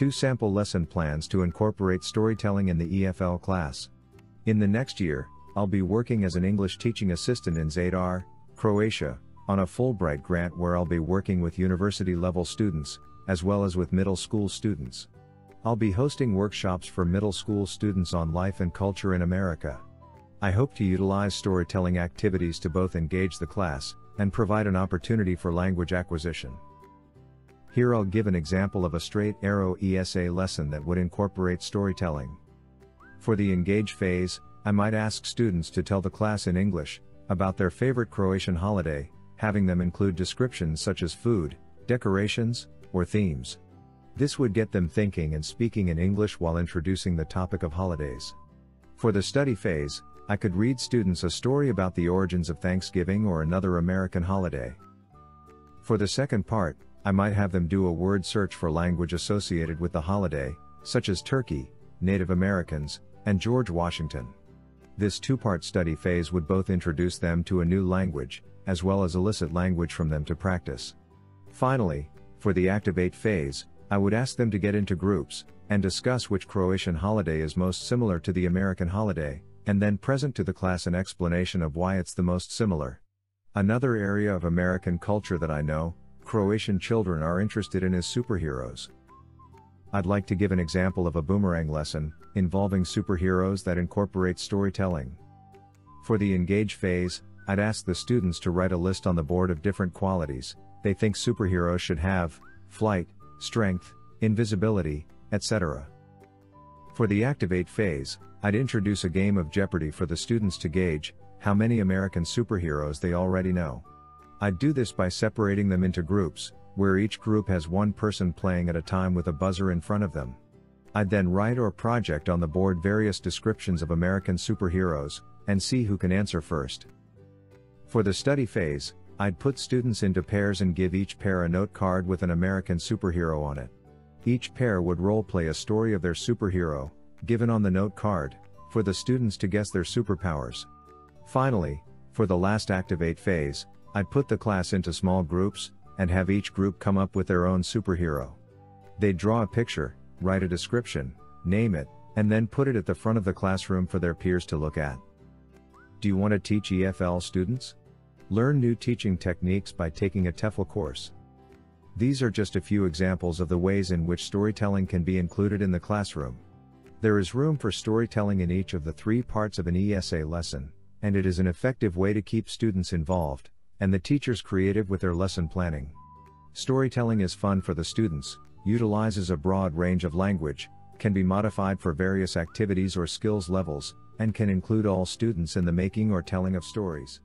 two sample lesson plans to incorporate storytelling in the EFL class. In the next year, I'll be working as an English teaching assistant in Zadar, Croatia, on a Fulbright grant where I'll be working with university level students, as well as with middle school students. I'll be hosting workshops for middle school students on life and culture in America. I hope to utilize storytelling activities to both engage the class and provide an opportunity for language acquisition. Here I'll give an example of a straight arrow ESA lesson that would incorporate storytelling. For the engage phase, I might ask students to tell the class in English about their favorite Croatian holiday, having them include descriptions such as food, decorations, or themes. This would get them thinking and speaking in English while introducing the topic of holidays. For the study phase, I could read students a story about the origins of Thanksgiving or another American holiday. For the second part, I might have them do a word search for language associated with the holiday, such as Turkey, Native Americans, and George Washington. This two part study phase would both introduce them to a new language, as well as elicit language from them to practice. Finally, for the Activate phase, I would ask them to get into groups, and discuss which Croatian holiday is most similar to the American holiday, and then present to the class an explanation of why it's the most similar. Another area of American culture that I know, Croatian children are interested in is superheroes. I'd like to give an example of a boomerang lesson, involving superheroes that incorporate storytelling. For the engage phase, I'd ask the students to write a list on the board of different qualities they think superheroes should have flight, strength, invisibility, etc. For the activate phase, I'd introduce a game of Jeopardy for the students to gauge how many American superheroes they already know. I'd do this by separating them into groups, where each group has one person playing at a time with a buzzer in front of them. I'd then write or project on the board various descriptions of American superheroes, and see who can answer first. For the study phase, I'd put students into pairs and give each pair a note card with an American superhero on it. Each pair would role-play a story of their superhero, given on the note card, for the students to guess their superpowers. Finally, for the last activate phase, I'd put the class into small groups, and have each group come up with their own superhero. They'd draw a picture, write a description, name it, and then put it at the front of the classroom for their peers to look at. Do you want to teach EFL students? Learn new teaching techniques by taking a TEFL course. These are just a few examples of the ways in which storytelling can be included in the classroom. There is room for storytelling in each of the three parts of an ESA lesson, and it is an effective way to keep students involved, and the teachers creative with their lesson planning. Storytelling is fun for the students, utilizes a broad range of language, can be modified for various activities or skills levels, and can include all students in the making or telling of stories.